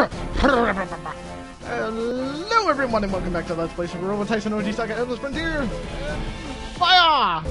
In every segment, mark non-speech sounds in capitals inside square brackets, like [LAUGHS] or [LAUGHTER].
Hello everyone and welcome back to Let's Play Super Robot Tyson OG Saga Endless Frontier! Fire!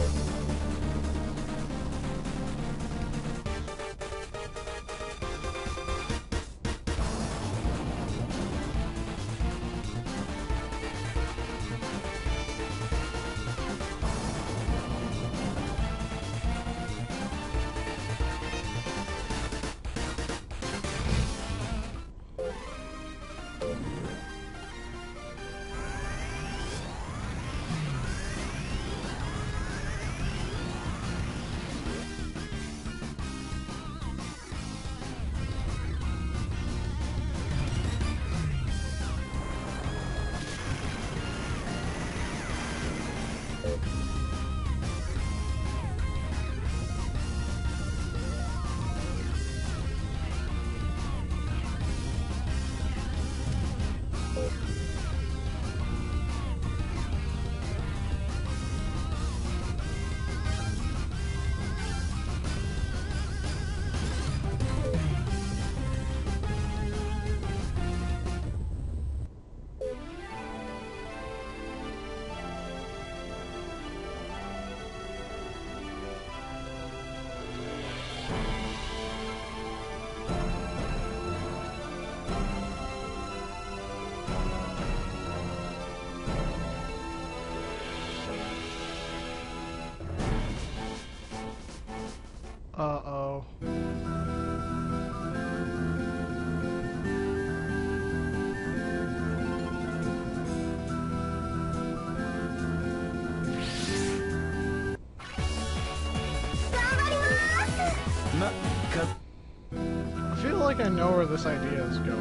Where this idea is going.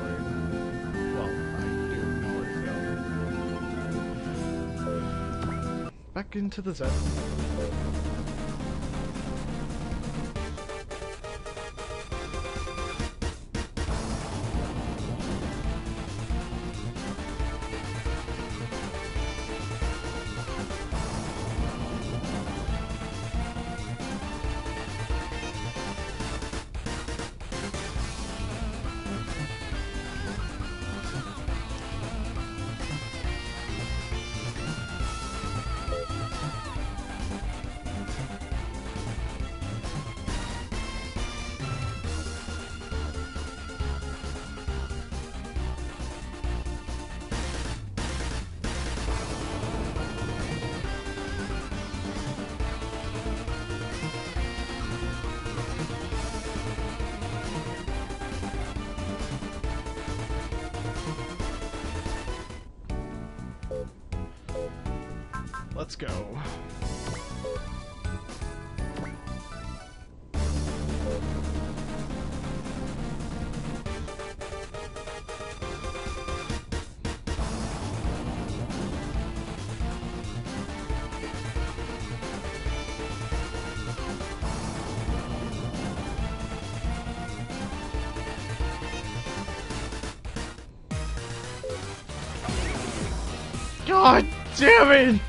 Well, I do know where it's going. Back into the Zen. Let's go. God damn it!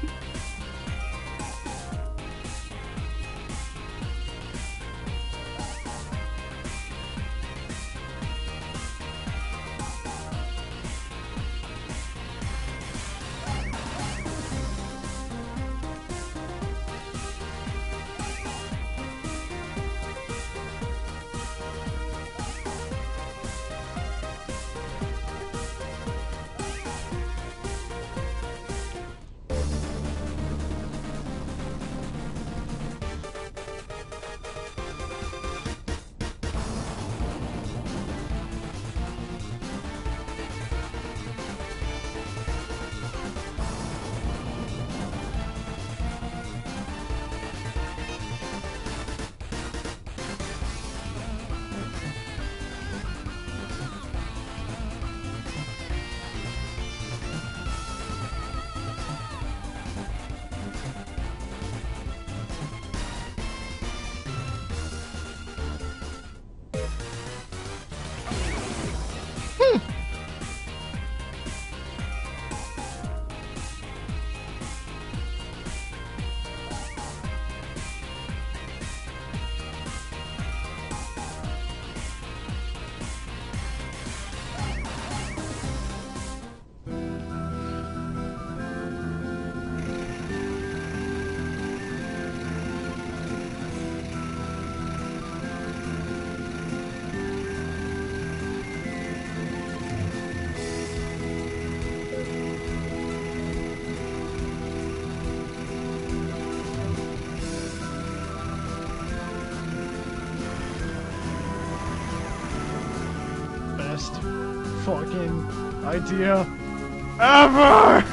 Idea ever!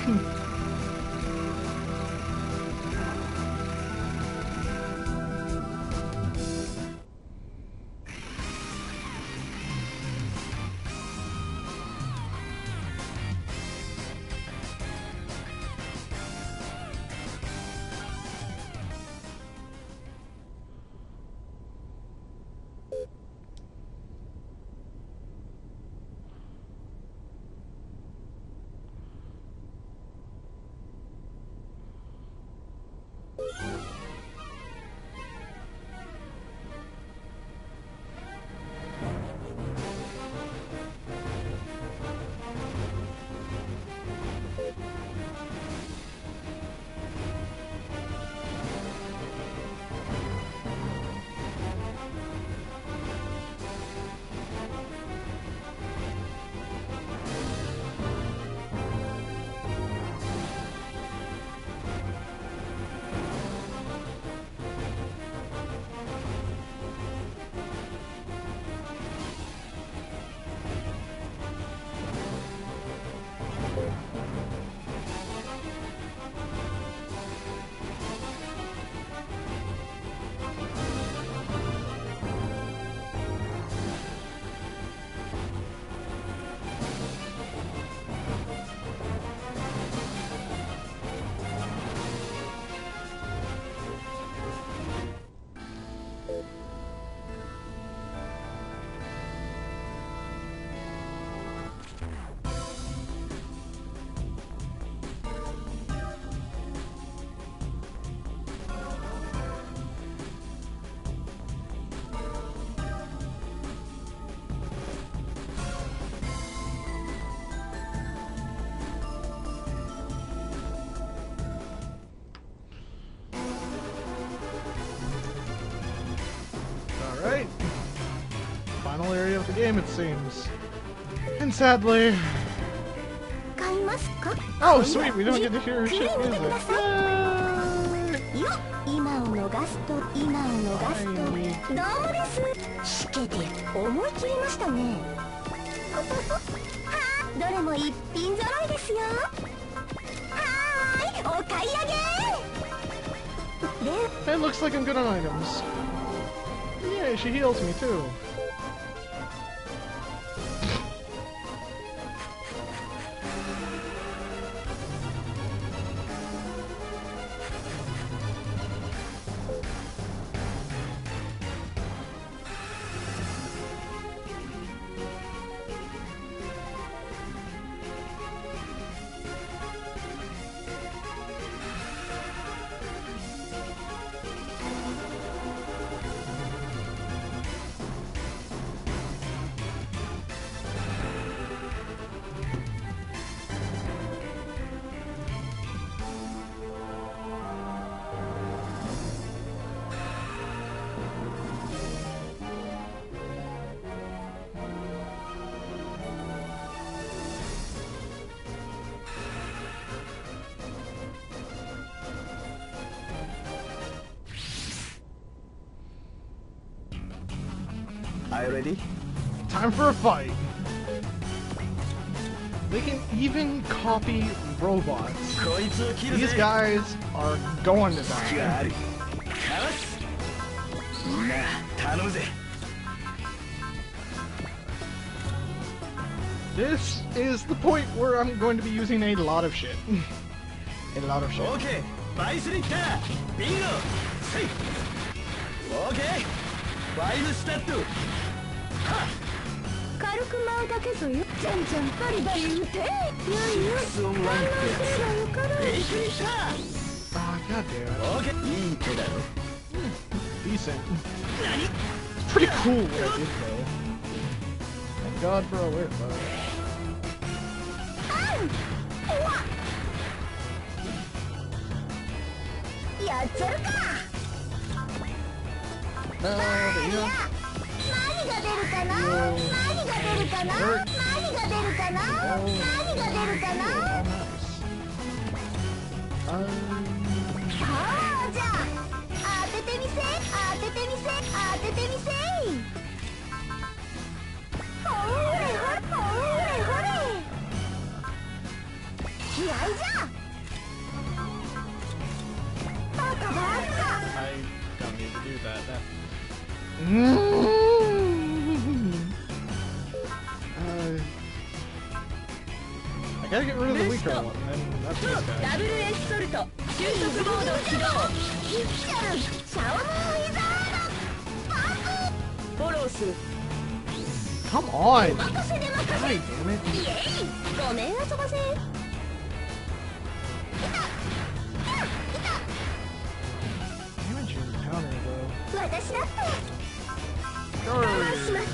品揃いですよはーいお買い上げで It looks like I'm good on items. Yay, she heals me too. Time for a fight. They can even copy robots. こいつを切る These ぜ guys are going to 気があ die. るかわすみんな頼むぜ This is the point where I'm going to be using a lot of shit. a lot of shit. オーケーバイス軽く舞うだけぞよじゃんじゃんバリバリ打ていやいやスオンラン反応すればよかろうびっくりした Ah, god damn オーケーいい手だろ Decent. 何 pretty cool what I did though. Thank God for alert mode. やっちゃるか No, but you know, が出るかな？何が出るかな？何が出るかな？何が出るかな？うじゃ。あバエスソルト収束モード起動キッチャンシャオムーウィザードパンプフォローする Come on! 任せで任 God せ damn it. イエイごめん遊ばせ Damage and counter, though. 私だって我慢します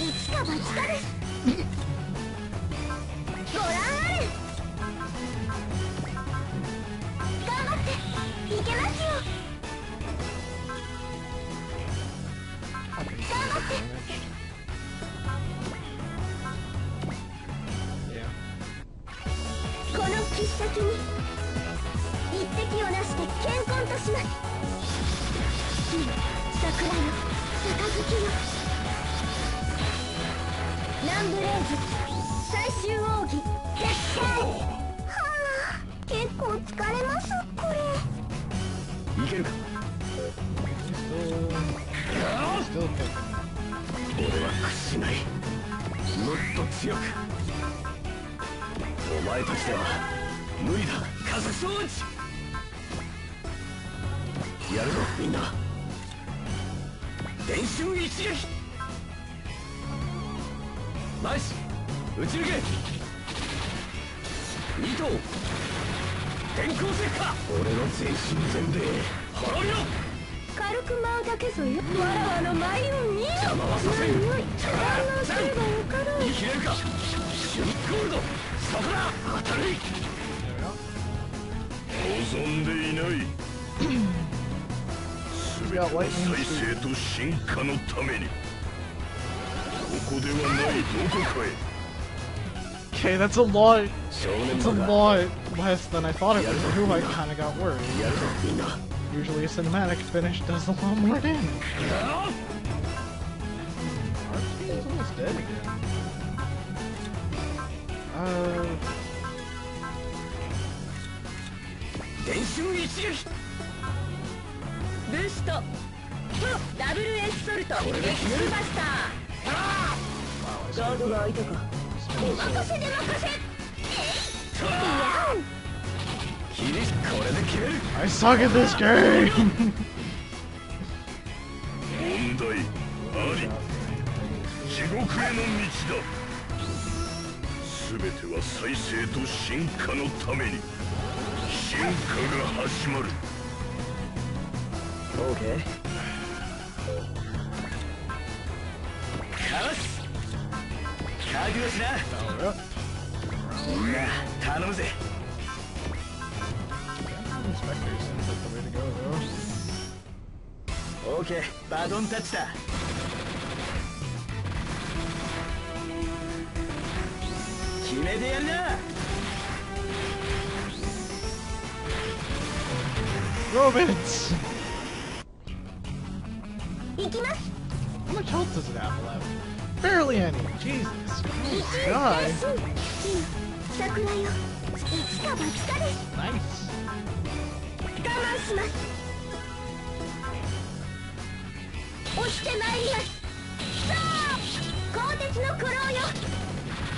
一か八かです先に一滴をなして健康とします桜よ杯よナンブレーズ最終奥義決戦はあ結構疲れますこれいけるか俺は屈しないもっと強くお前たちでは無理だ。加速装置やるぞみんな。電瞬一撃。ナイス。打ち抜け。二頭電光石火俺の全身全霊。滅びろ。軽く舞うだけぞよ。わらわの舞を見よ邪魔はさせん。反応すればよかろう言い切れるか。シュンゴールド。そこだ。当たり 全ては再生と進化のためにここではないどこかへ Okay, that's a lot. 少年 It's a 漫画 lot less than I thought it would. Who I kind of got worried. やるぞみんな Usually a cinematic finish does a lot more damage. RP is almost dead again. Uh, 電瞬一撃。ブースト。とダブルエスソルト。エクスバスター。ガードが開いたか。お任せで任せえい。やんキリこれで決める I suck at this game. 問題あり。地獄への道だ。全ては再生と進化のために。進化が始まる。オーケーかわす覚悟しな.みんな頼むぜ.オーケーバトンタッチだ。決めてやるな Romance! How much health does it have left? Barely any. Jesus God. Nice.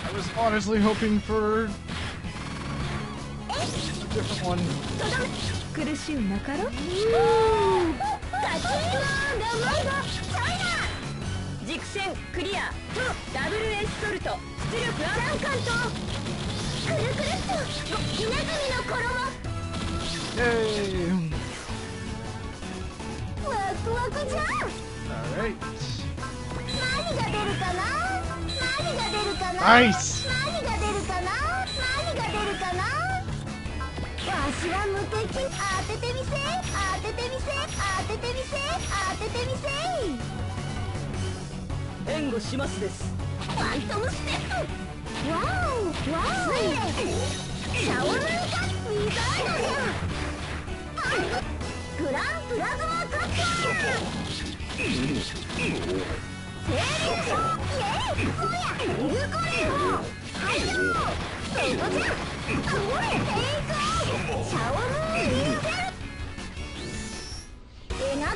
I was honestly hoping for a different one. 苦しゅうなかろ勝ち勝だまだチャイナ軸線クリアとダブルエスソルト。出力アランカンとくるくるっと。ひな組の衣 Yay! ワクワクじゃん。Alright. 何が出るかな？何が出るかな？Nice! 何がわしは無敵当ててみせ。当ててみせ。当ててみせ。当ててみせ。援護しますですファントムステップわおわおシャオルンカウィザードじゃグランプラズマカッター精霊賞イエイそうやイルコレオはいよーンイルゼル描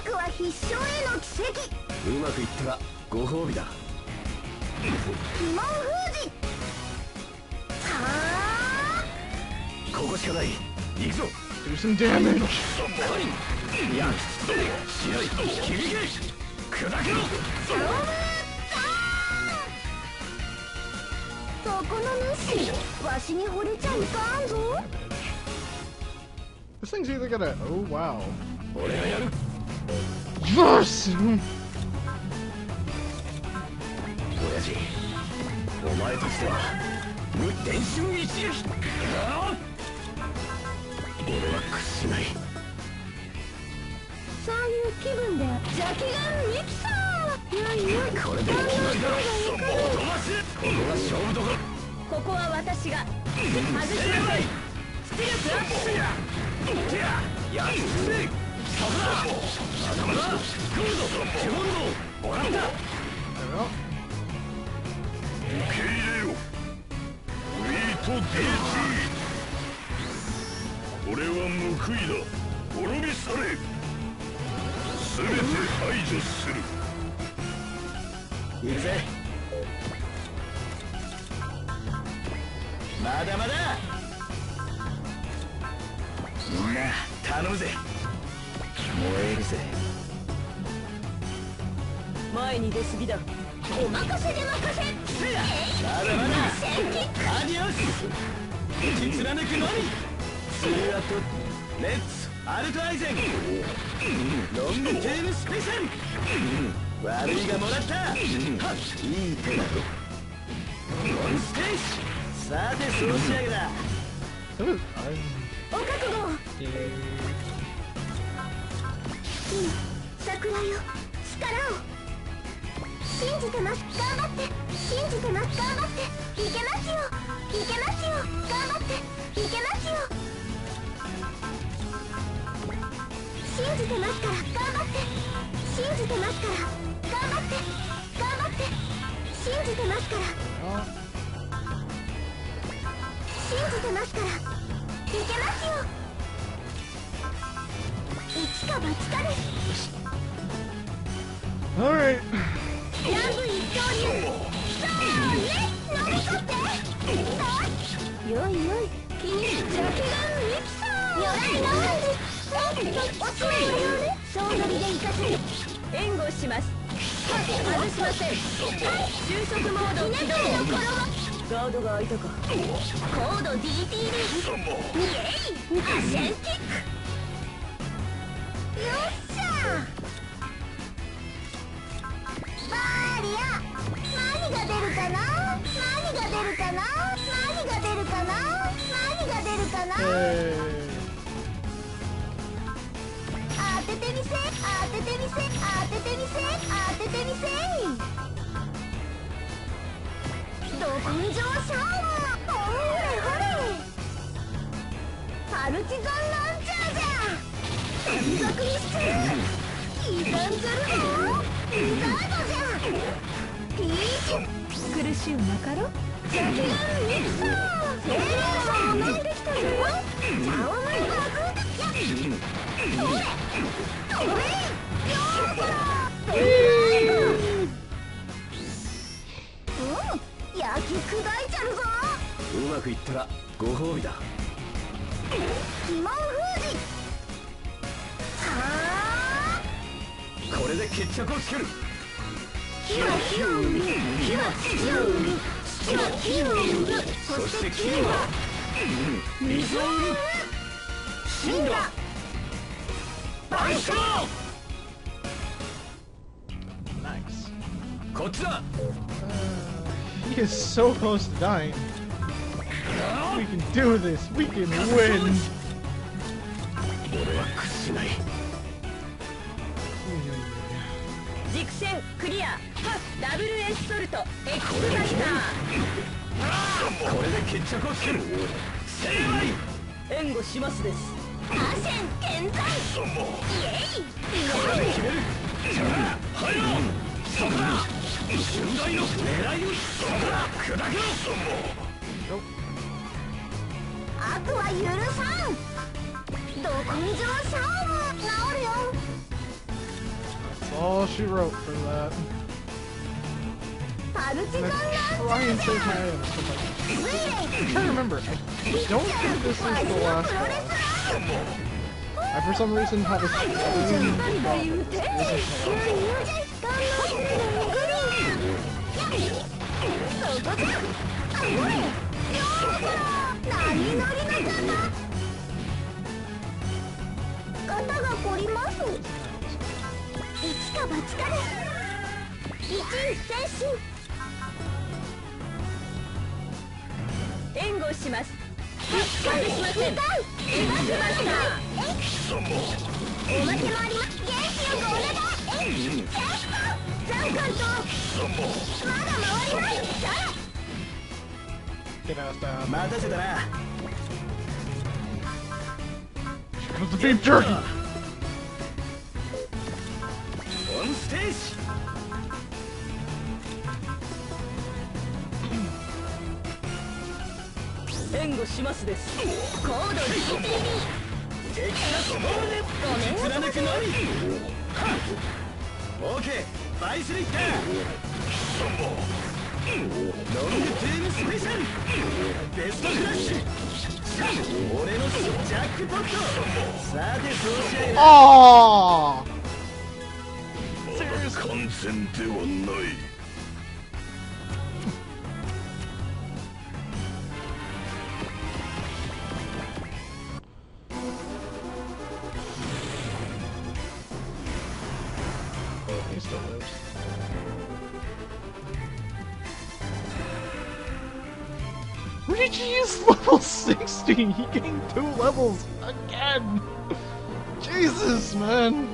くは必勝への奇跡うまくいったらご褒美だ鬼門封じはここしかない行くぞ Do some damage. カリンや試合君げ砕けろわしに惚れちゃいかんぞ This thing's either gonna. Oh wow. 俺がやる Yes. 親父お前としては無電春一撃ああ俺は屈しないそういう気分で邪気がミキサーよいよいこれで決まりだ飛ばすここが勝負どころここは私が。外しなさい出力アップするやっつせそこだ頭だゴールドジュモンドもらった受け入れよウィート DT これは報いだ滅び去れ全て排除する行くぜ。まだまだ。みんな頼むぜ。燃えるぜ。前に出過ぎだ。お任せで任せ。まだまだ。アディオス。打ち貫くのみ。ツーアウト。レッツ。アルトアイゼン。ロングテームスペシャル。悪いがもらった。はいい手だと。オンステージさてそう仕上げだ。お覚悟金桜よ。力を。信じてます頑張って。信じてます頑張って。いけますよ。いけますよ。頑張って。いけますよ。信じてますから頑張って。信じてますから頑張って。頑張って。信じてますから。信じてますから。いけますよ。一か八かで。す。Alright. ガードが開いたか。コード DTD イエイ。アシェンキック。ったらご褒美だ鬼門封じはあこれで決着をつける火は火を生み火は土を生み土は木を生みそそししてて君木はは水を生む真だ万象 Nice. こっちだ He is so close to dying. We can do this. We can win. 俺は屈しない。軸線クリア。ハダブルエスソルト。エクスバスタこれで決着をつける。成敗ー援護しますです。アシェン健在。イエイ。これで決める。じゃあはよそこだ。瞬大の狙いをそこだ。砕けろ 悪は許さんど根性勝負治るよ That's all she wrote for that. パ る時間 Ryan saved my items. but, like, ついで I'm trying to remember. I don't think this is the last プロレ one. スラー I for some reason have a バリバリ言う [LAUGHS] [LAUGHS] て頑張ってグリーンそこじゃあおいよー何乗りの方肩が凝ります一か八かで一一前進援護します一回しません描きましたおまけもあります元気よくお願いえいセット残艦とまだ回ります。待たせたな。Comes the beef jerky. オンステージ援護しますです。高度ギリギリ敵なスモールでごめん貫くのみはっオーケーバイスリッタームスペシャルベストクラッシュ俺のジャックポットさてそうしやいな Oh! まだ完全ではない。60! He gained two levels again! Jesus, man!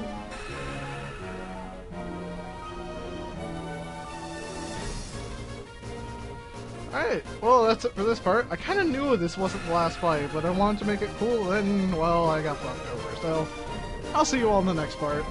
Alright, well that's it for this part. I kinda knew this wasn't the last fight, but I wanted to make it cool and, well, I got fucked over, so... I'll see you all in the next part.